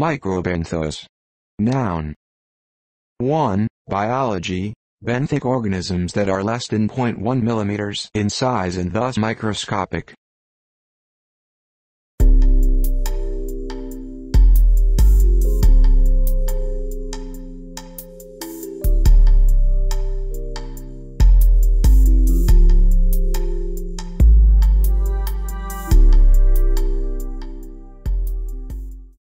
Microbenthos. Noun. 1. Biology, benthic organisms that are less than 0.1 millimeters in size and thus microscopic.